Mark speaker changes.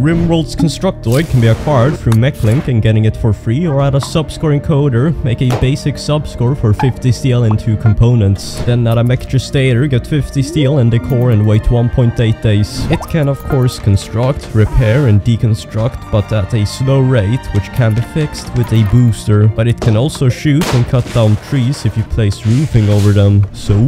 Speaker 1: Rimworld's Constructoid can be acquired through MechLink and getting it for free or add a subcore encoder, make a basic subcore for 50 steel and 2 components. Then add a mech gestator, get 50 steel and decor and wait 1.8 days. It can of course construct, repair and deconstruct but at a slow rate which can be fixed with a booster. But it can also shoot and cut down trees if you place roofing over them. So